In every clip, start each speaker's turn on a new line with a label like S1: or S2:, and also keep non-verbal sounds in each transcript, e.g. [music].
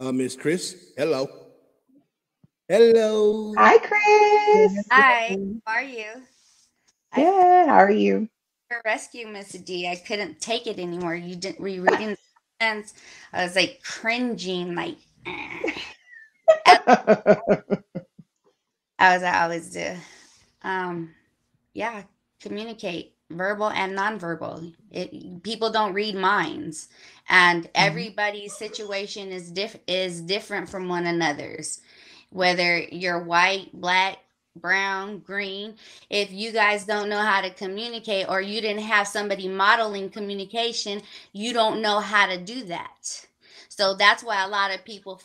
S1: uh, Miss Chris. Hello. Hello.
S2: Hi, Chris.
S3: Hi, how are you? I
S2: Good. How are you?
S3: for rescue, Miss Dee. I couldn't take it anymore. You didn't rereading the sentence. I was like cringing, like [laughs] eh. as I always do. Um, yeah, communicate, verbal and nonverbal. It people don't read minds, and everybody's situation is diff is different from one another's. Whether you're white, black, brown, green, if you guys don't know how to communicate or you didn't have somebody modeling communication, you don't know how to do that. So that's why a lot of people,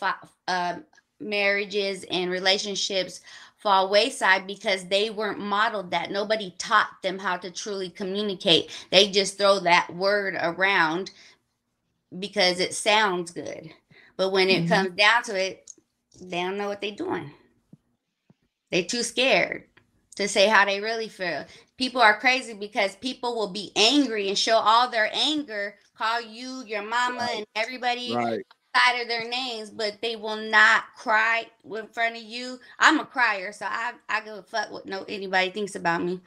S3: uh, marriages and relationships fall wayside because they weren't modeled that. Nobody taught them how to truly communicate. They just throw that word around because it sounds good. But when it
S2: Mhm.
S3: comes down to it, they don't know what they're doing. They're too scared to say how they really feel. People are crazy because people will be angry and show all their anger, call you, your mama, and everybody
S1: Right.
S3: Side of their names, but they will not cry in front of you. I'm a crier, so I I give a fuck what no anybody thinks about me.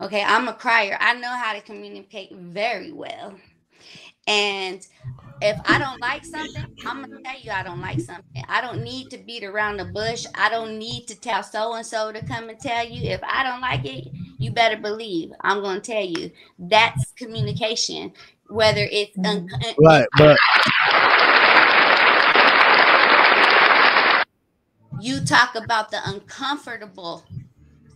S3: Okay, I'm a crier. I know how to communicate very well. And if I don't like something, I'm gonna tell you I don't like something. I don't need to beat around the bush. I don't need to tell so and so to come and tell you. If I don't like it, you better believe I'm gonna tell you. That's communication. Whether it's un-
S4: Right, but
S3: you talk about the uncomfortable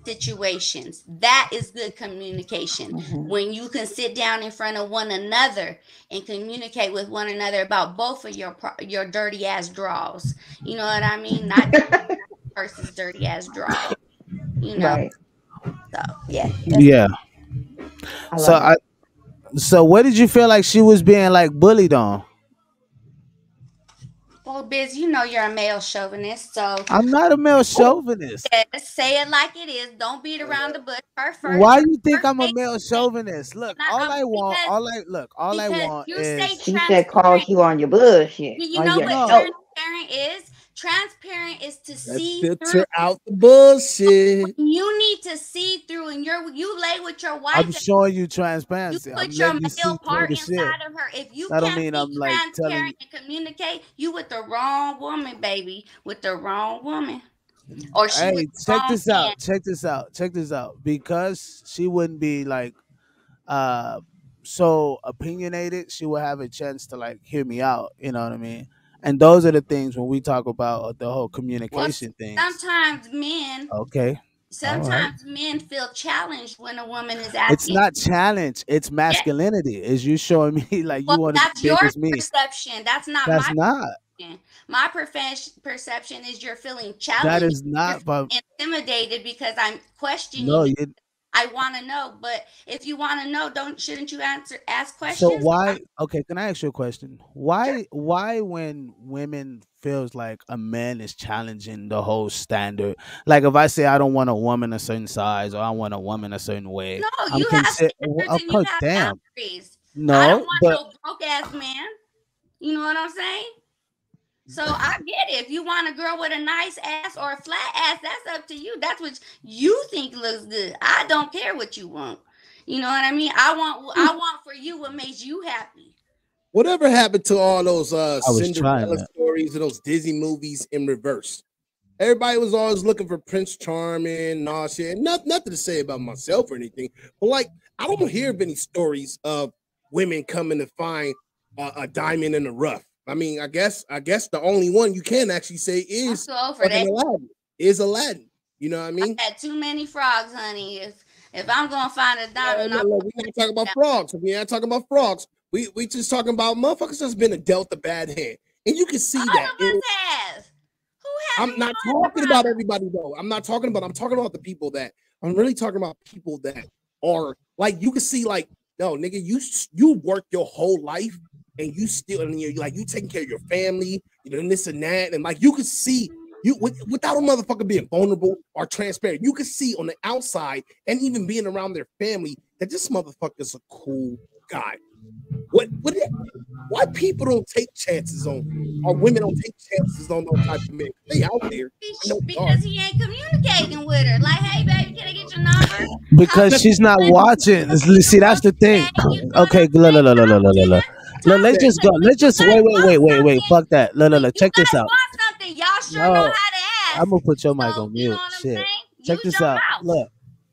S3: situations. That is good communication.
S2: Mhm.
S3: When you can sit down in front of one another and communicate with one another about both of your your dirty ass draws. You know what I mean? Not [laughs] versus dirty ass draw. You know.
S2: Right.
S3: So yeah.
S4: yeah.
S2: I
S4: So
S2: love
S4: I so what did you feel like she was being like bullied on?
S3: Well, Biz, you know you're a male chauvinist, so
S4: I'm not a male chauvinist.
S3: yes, say it like it is. Don't beat around the bush. First, first,
S4: Why do you think
S3: first
S4: I'm a male chauvinist? Look,
S3: Not-
S4: all
S3: um,
S4: I want,
S3: because-
S4: all I look, all I want
S3: you
S4: is
S3: say
S2: She said calls you on your bullshit.
S3: Do you
S2: on
S3: know
S2: your
S3: what
S4: No.
S2: note.
S3: transparent is? Transparent is to
S1: Let's
S3: see through.
S1: out the bullshit. [laughs]
S3: You need to see through, and you're you lay with your wife.
S4: I'm showing you
S3: you
S4: transparency. I'm
S3: put your
S4: letting
S3: male part inside of her. If you
S4: don't
S3: can't
S4: mean
S3: be
S4: I'm, like, telling-
S3: transparent and communicate, you with the wrong woman, baby. With the wrong woman, or she
S4: Hey, check this
S3: man.
S4: out. Check this out. Check this out. Because she wouldn't be like uh so opinionated, she would have a chance to like hear me out. You know what I mean? And those are the things when we talk about uh, the whole communication thing.
S3: Sometimes men,
S4: Okay.
S3: sometimes men feel challenged when a woman is asking.
S4: It's not challenge, it's masculinity. Is you showing me [laughs] like you want to
S3: that's
S4: be big
S3: your
S4: as me.
S3: perception. That's not
S4: That's
S3: my
S4: not.
S3: perception. My profes- perception is you're feeling challenged, That
S4: is not but
S3: intimidated because I'm questioning.
S4: no,
S3: you.
S4: You
S3: I want to know, but if you want to know, don't shouldn't you answer ask questions?
S4: So why? Okay, can I ask you a question? Why? Why when women feels like a man is challenging the whole standard? Like if I say I don't want a woman a certain size or I want a woman a certain way,
S3: No,
S4: I'm
S3: you have
S4: consi-
S3: standards
S4: of
S3: and
S4: course,
S3: you have
S4: damn.
S3: boundaries. I
S4: no,
S3: don't want
S4: but
S3: no broke ass man. You know what I'm saying? So I get it. If you want a girl with a nice ass or a flat ass, that's up to you. That's what you think looks good. I don't care what you want. You know what I mean? I want I want for you what makes you happy.
S1: Whatever happened to all those uh
S4: I was trying
S1: Cinderella stories and those Disney movies in reverse? Everybody was always looking for Prince Charming and all shit. Not, nothing to say about myself or anything, but like I don't hear of any stories of women coming to find uh, a diamond in the rough. I mean, I guess I guess the only one you can actually say is. Aladdin. Is Aladdin. You know what I mean?
S3: I had too many frogs, honey. If if I'm gonna find a diamond,
S1: no, no, we're not talking about frogs. We ain't talking about frogs. We we just talking about motherfuckers that's been a dealt a bad hand. And you can see
S3: all
S1: that.
S3: us has. Who has
S1: I'm not talking about everybody though. I'm not talking about. I'm talking about the people that. I'm really talking about people that are like you can see like no nigga you you work your whole life and you still and you're like you taking care of your family you know and this and that and like you can see you with, without a motherfucker being vulnerable or transparent you can see on the outside and even being around their family that this motherfucker is a cool guy What what? Why people don't take chances on, or women don't take chances on those type of men? They out there. No,
S3: because he ain't communicating with her. Like, hey, baby, can I get your number?
S4: Because she's not watching. See, that's the thing. Okay, look, look, look, look, look, look, look. Look, let's just go. Let's just wait, wait, wait, wait, wait. Fuck that. Look, look, look. Check this out.
S3: Something? Y'all sure
S4: No,
S3: know how to ask.
S4: I'm gonna put your mic on mute. Shit. Check this out. Look,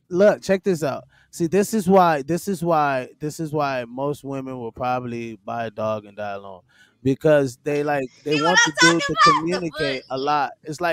S4: look. Check this out. See, this is why. This is why. This is why most women will probably buy a dog and die alone because they like they want
S3: what
S4: the
S3: I'm
S4: dude to
S3: about? The
S4: communicate a lot. It's like